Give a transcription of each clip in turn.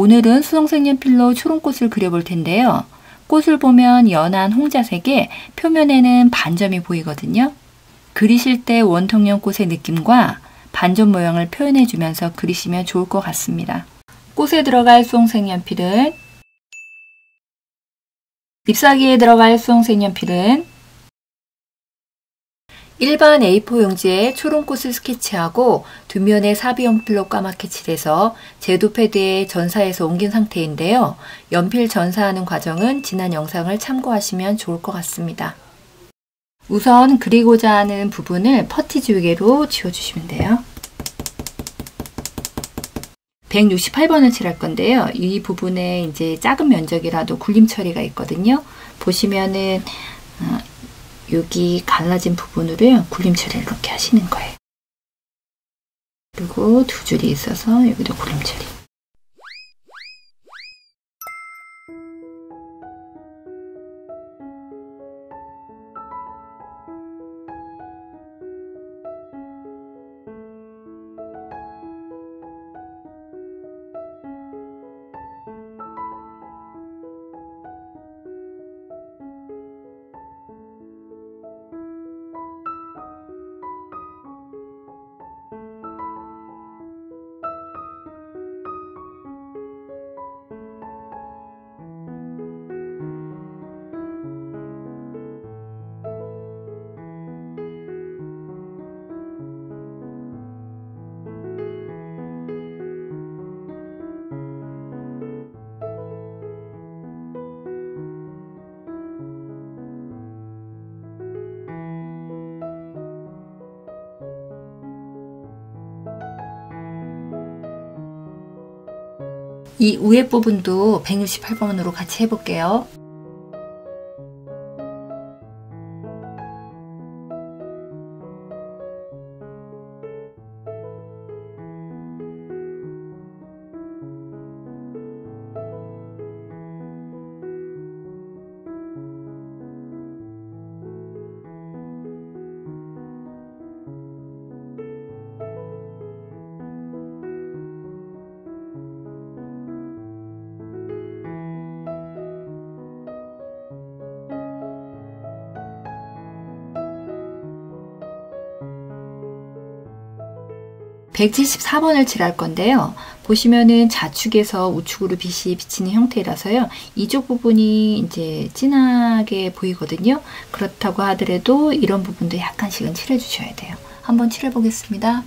오늘은 수성색연필로 초롱꽃을 그려볼 텐데요. 꽃을 보면 연한 홍자색에 표면에는 반점이 보이거든요. 그리실 때 원통형 꽃의 느낌과 반점 모양을 표현해 주면서 그리시면 좋을 것 같습니다. 꽃에 들어갈 수홍색연필은 잎사귀에 들어갈 수홍색연필은 일반 A4 용지에 초롱꽃을 스케치하고 뒷면에 사비 연필로 까맣게 칠해서 제도 패드에 전사해서 옮긴 상태인데요. 연필 전사하는 과정은 지난 영상을 참고하시면 좋을 것 같습니다. 우선 그리고자 하는 부분을 퍼티 지우개로 지워주시면 돼요. 168번을 칠할 건데요. 이 부분에 이제 작은 면적이라도 굴림 처리가 있거든요. 보시면은 어, 여기 갈라진 부분으로요. 굴림 처리를 이렇게 하시는 거예요. 그리고 두 줄이 있어서 여기도 굴림 처리. 이 위에 부분도 168번으로 같이 해볼게요. 174번을 칠할 건데요. 보시면은 좌측에서 우측으로 빛이 비치는 형태라서요. 이쪽 부분이 이제 진하게 보이거든요. 그렇다고 하더라도 이런 부분도 약간씩은 칠해 주셔야 돼요. 한번 칠해 보겠습니다.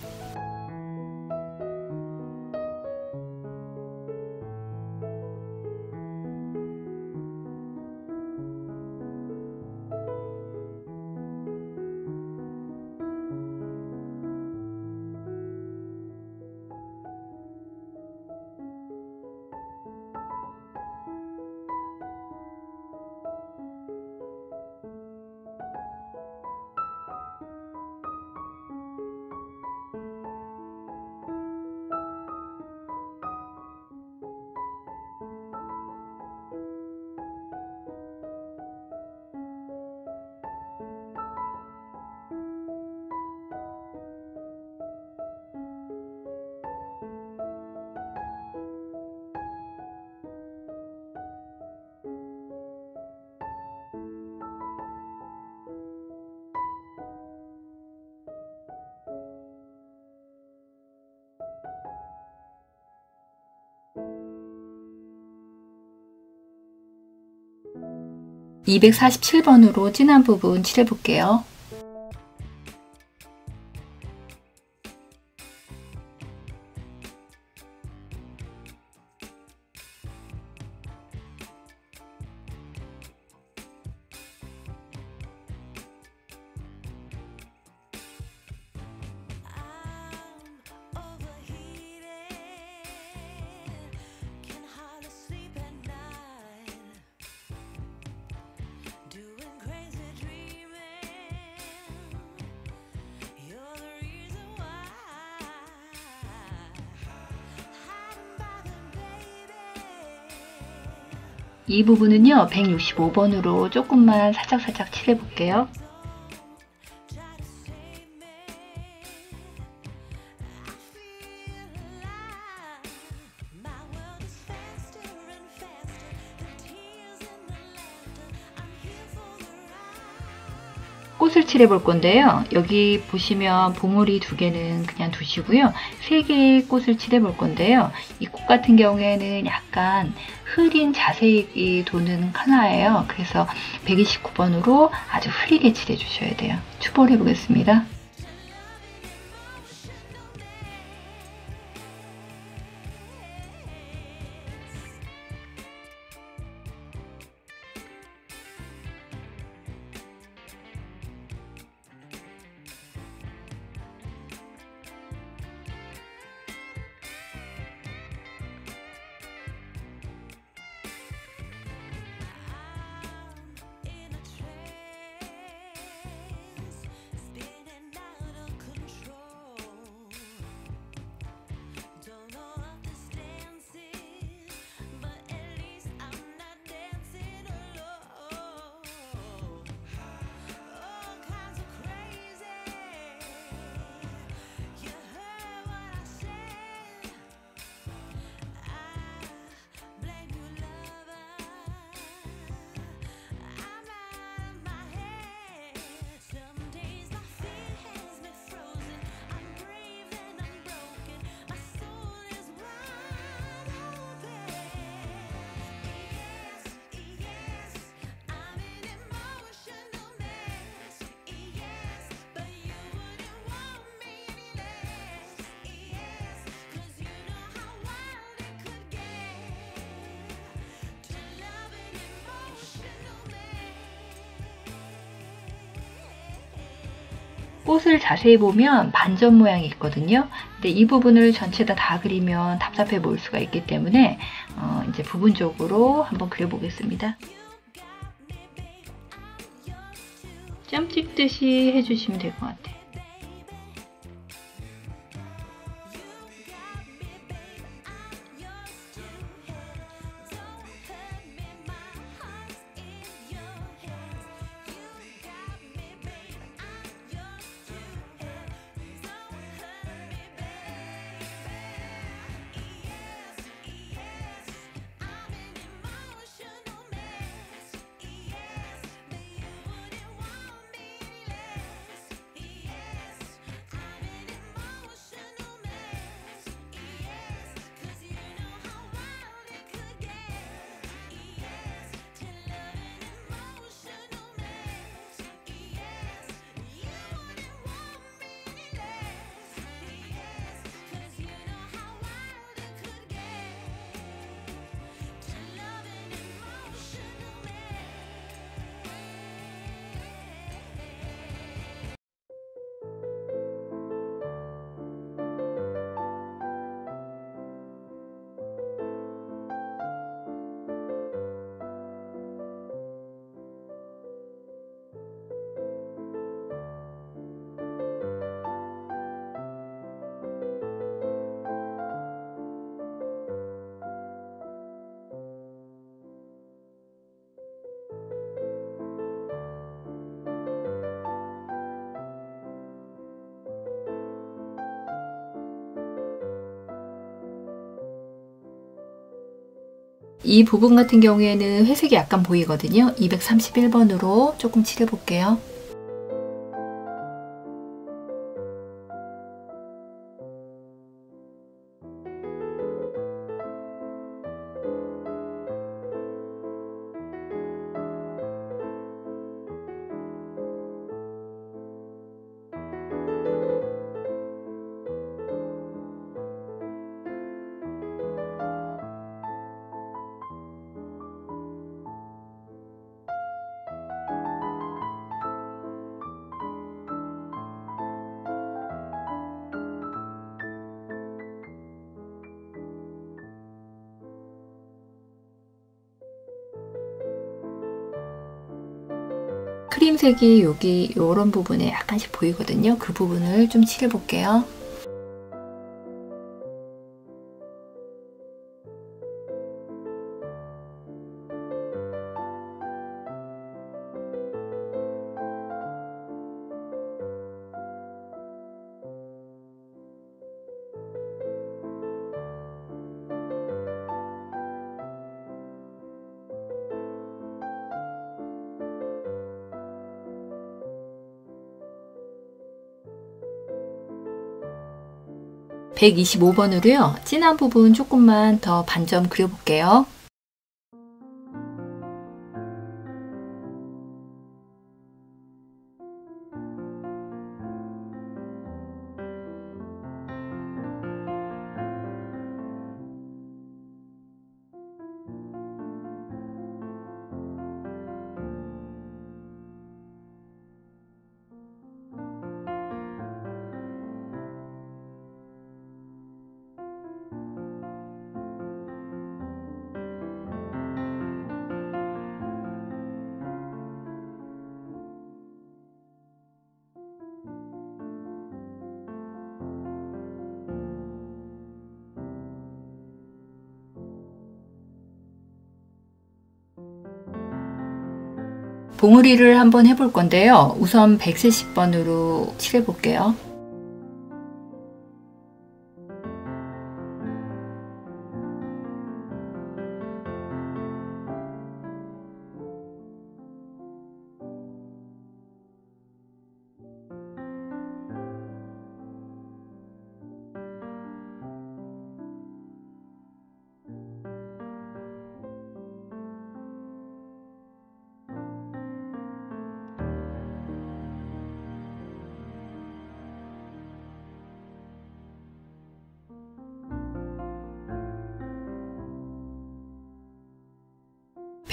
247번으로 진한 부분 칠해 볼게요. 2 부분은요 165번으로 조금만 살짝살짝 칠해 볼게요 칠해 볼 건데요. 여기 보시면 봉우리 두 개는 그냥 두시고요. 세 개의 꽃을 칠해 볼 건데요. 이 꽃 같은 경우에는 약간 흐린 자색이 도는 컬러예요. 그래서 129번으로 아주 흐리게 칠해 주셔야 돼요. 추볼해 보겠습니다. 꽃을 자세히 보면 반전 모양이 있거든요. 근데 이 부분을 전체 다 다 그리면 답답해 보일 수가 있기 때문에 어 이제 부분적으로 한번 그려보겠습니다. 점 찍듯이 해주시면 될 것 같아요. 이 부분 같은 경우에는 회색이 약간 보이거든요. 231번으로 조금 칠해볼게요. 크림색이 여기 이런 부분에 약간씩 보이거든요. 그 부분을 좀 칠해볼게요. 125번으로요. 진한 부분 조금만 더 반점 그려볼게요. 봉우리를 한번 해볼 건데요. 우선 170번으로 칠해 볼게요.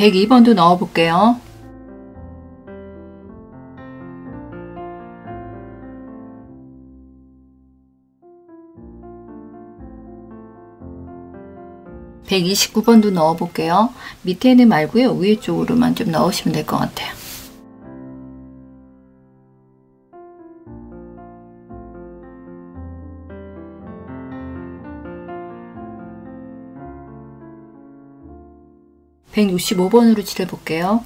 102번도 넣어 볼게요. (129번도) 넣어 볼게요. 밑에는 말고요. 위에 쪽으로만 좀 넣으시면 될 것 같아요 165번으로 칠해볼게요.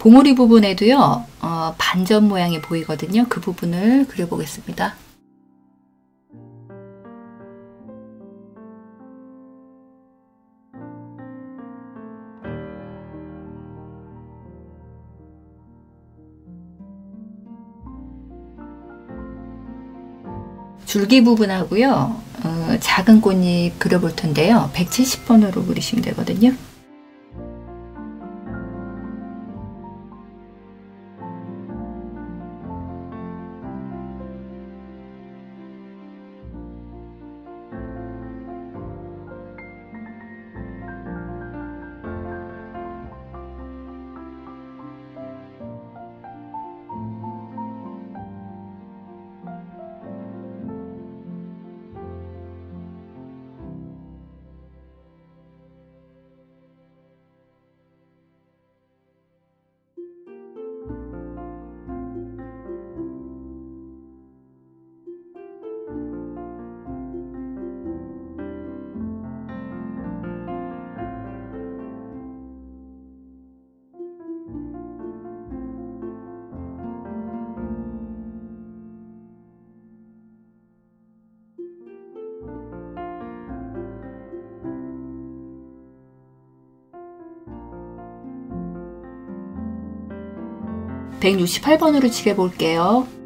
봉우리 부분에도요 어, 반전 모양이 보이거든요. 그 부분을 그려보겠습니다. 줄기 부분하고요 어, 작은 꽃잎 그려볼 텐데요. 170번으로 그리시면 되거든요 168번으로 칠해볼게요.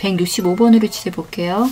165번으로 칠해볼게요.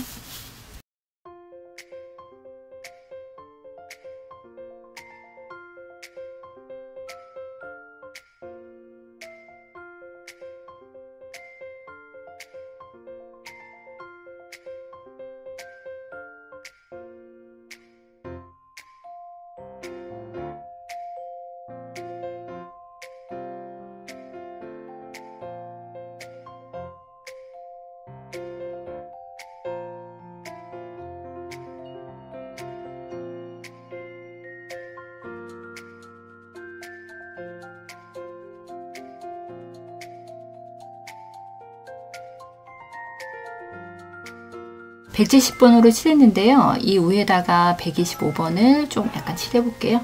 170번으로 칠했는데요. 이 위에다가 125번을 좀 약간 칠해 볼게요.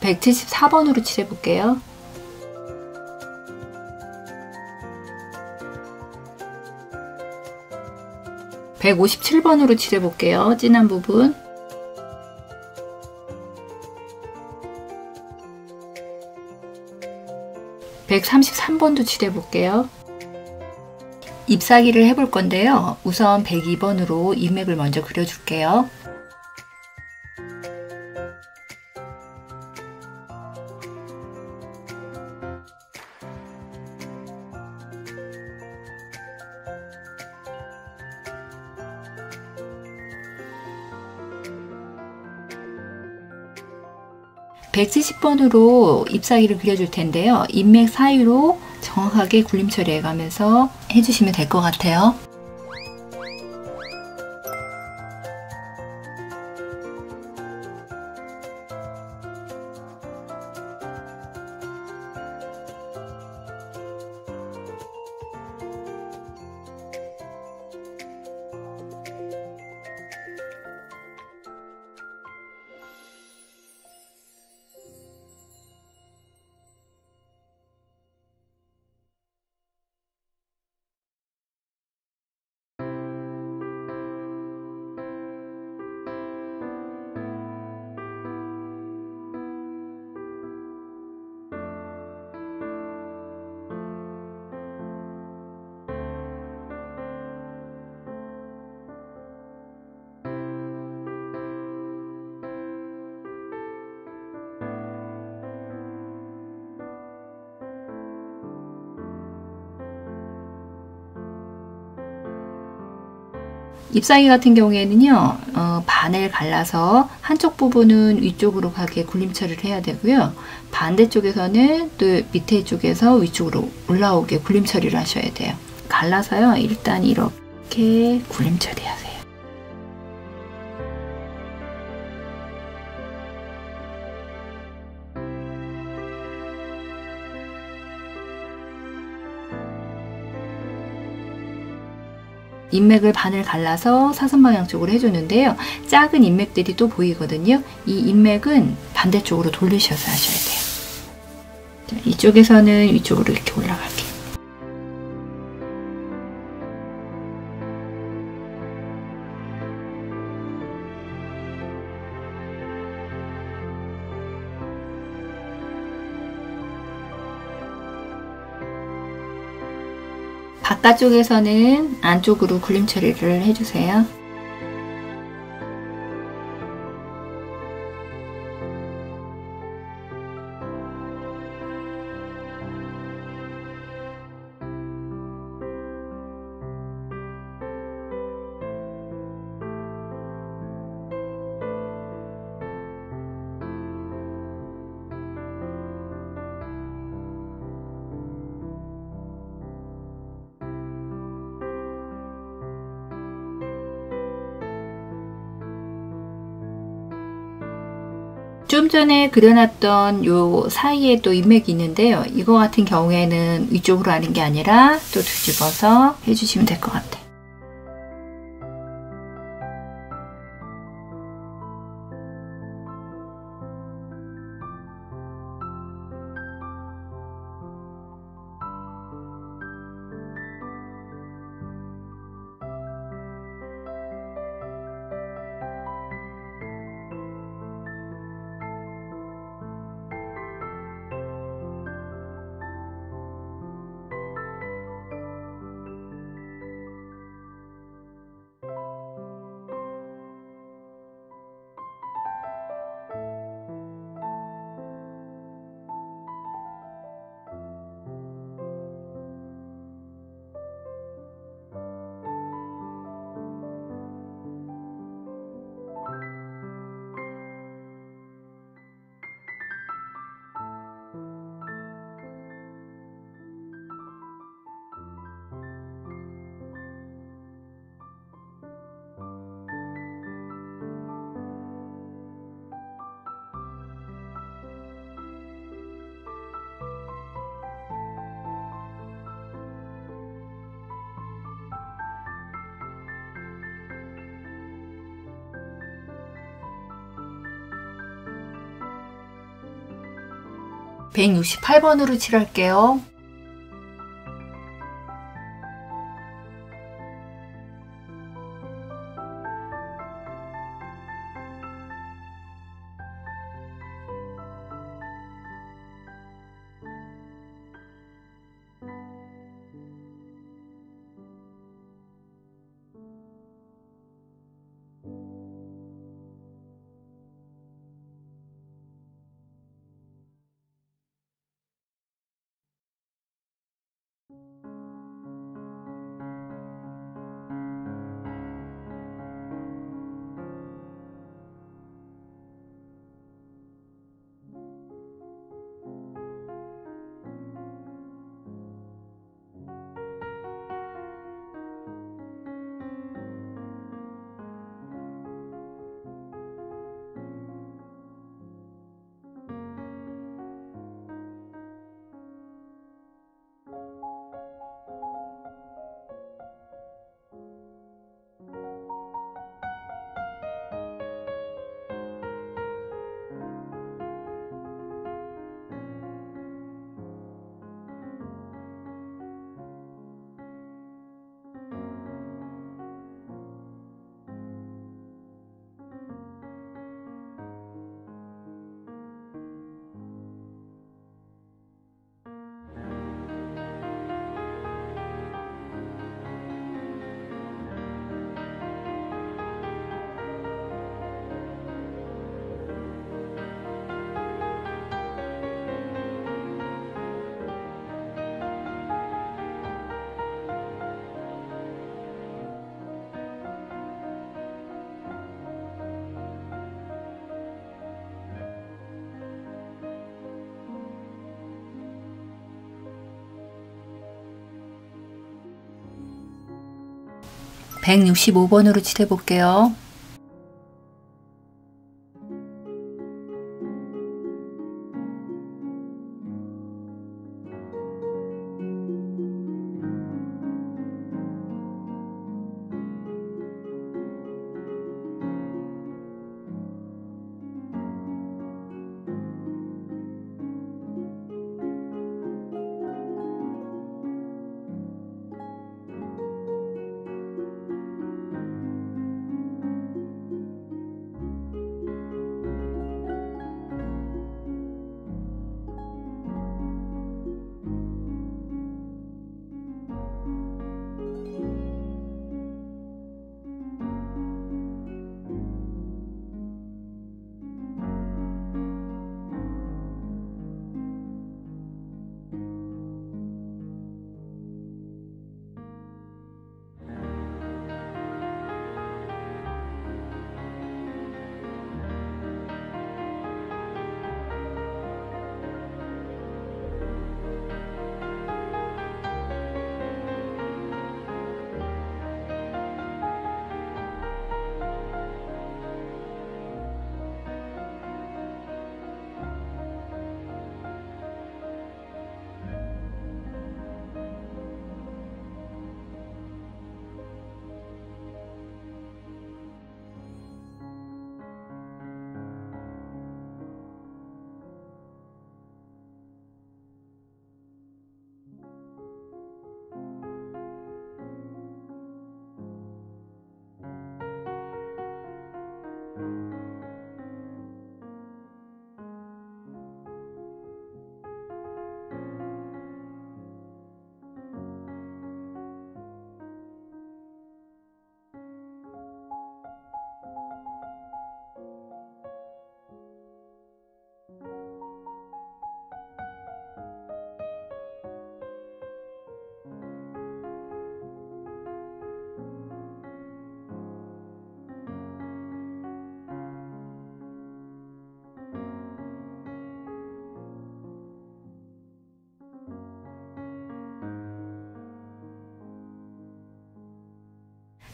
174번으로 칠해 볼게요. (157번으로) 칠해 볼게요 진한 부분 (133번도) 칠해 볼게요 잎사귀를 해볼 건데요. 우선 102번으로 인맥을 먼저 그려줄게요. (170번으로) 잎사귀를 그려줄 텐데요. 인맥 사이로 정확하게 굴림 처리해 가면서 해주시면 될 것 같아요. 잎사귀 같은 경우에는요 어, 반을 갈라서 한쪽 부분은 위쪽으로 가게 굴림 처리를 해야 되고요. 반대쪽에서는 또 밑에 쪽에서 위쪽으로 올라오게 굴림 처리를 하셔야 돼요. 갈라서요 일단 이렇게 굴림 처리하세요 인맥을 반을 갈라서 사선 방향 쪽으로 해주는데요. 작은 인맥들이 또 보이거든요. 이 인맥은 반대쪽으로 돌리셔서 하셔야 돼요. 자, 이쪽에서는 위쪽으로 이렇게 올라갈게요. 바깥쪽에서는 안쪽으로 굴림 처리를 해주세요. 좀 전에 그려놨던 요 사이에 또 인맥이 있는데요. 이거 같은 경우에는 위쪽으로 하는 게 아니라 또 뒤집어서 해주시면 될 것 같아요. 168번으로 칠할게요. 165번으로 칠해볼게요.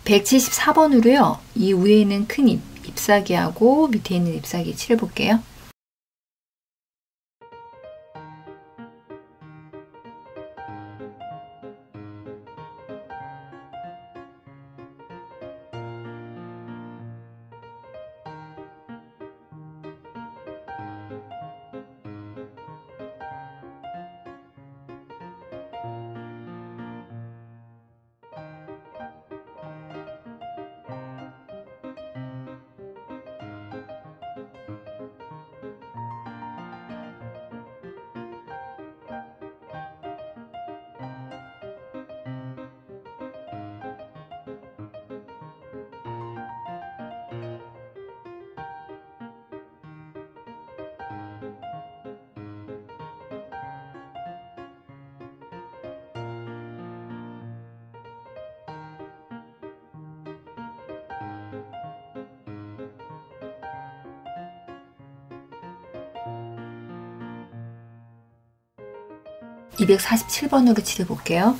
174번으로요. 이 위에 있는 큰 잎, 잎사귀하고 밑에 있는 잎사귀 칠해볼게요. 247번으로 칠해 볼게요.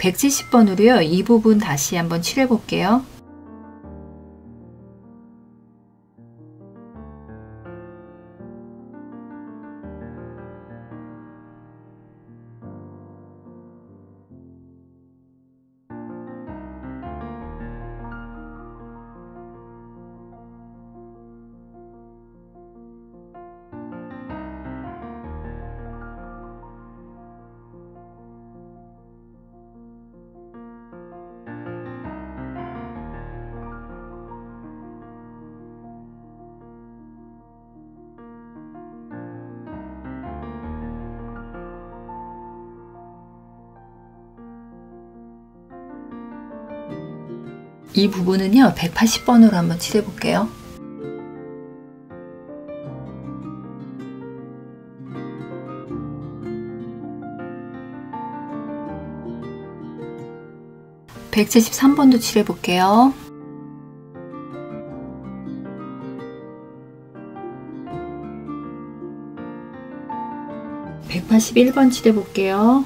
170번으로요. 이 부분 다시 한번 칠해 볼게요. ' 이 부분은요 180번으로 한번 칠해 볼게요. (173번도) 칠해 볼게요. 181번 칠해 볼게요.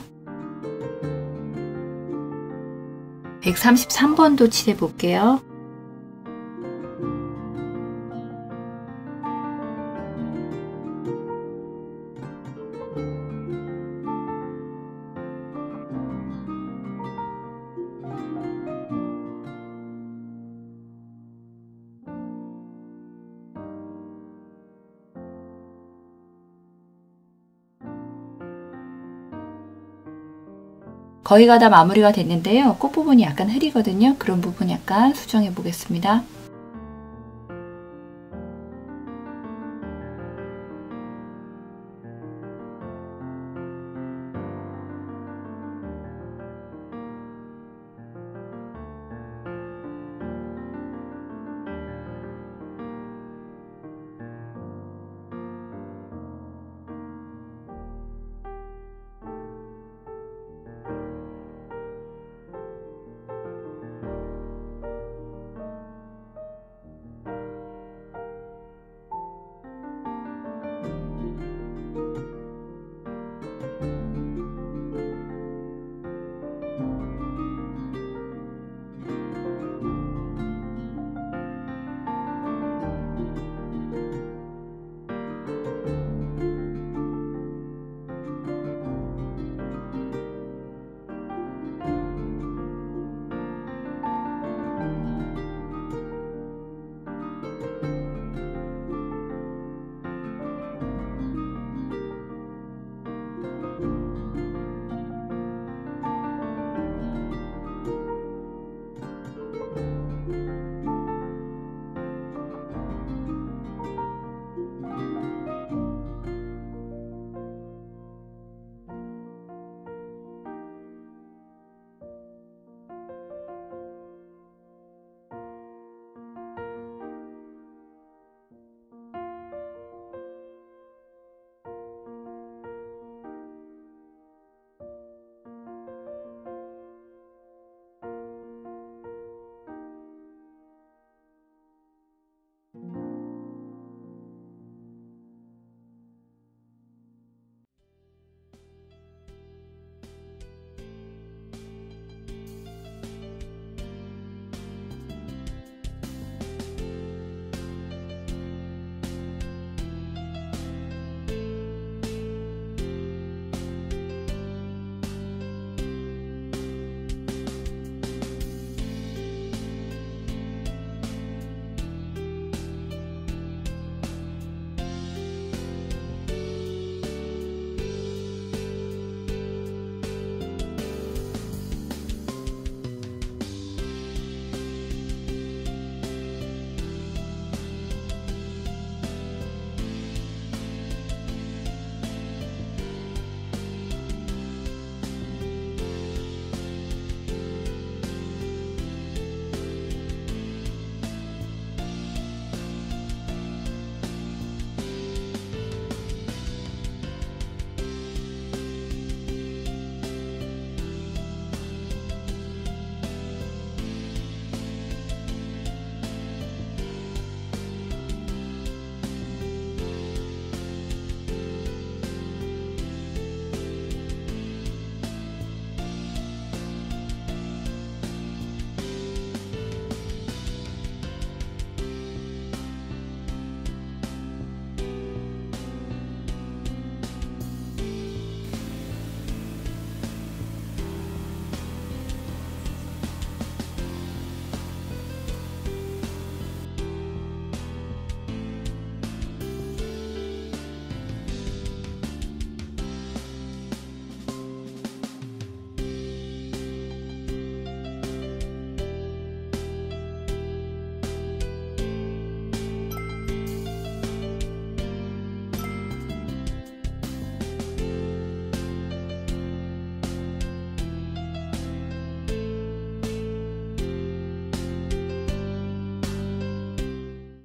133번도 칠해 볼게요. 거의 가 다 마무리가 됐는데요. 꽃 부분이 약간 흐리거든요. 그런 부분 약간 수정해 보겠습니다.